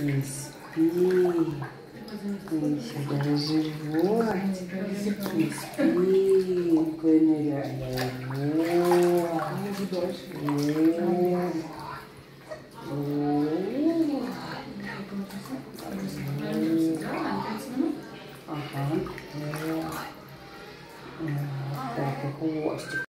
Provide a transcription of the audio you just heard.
Не спи. Не сюда живот. Не спи. Ныряй. Вот. Ага. Так, хвостик.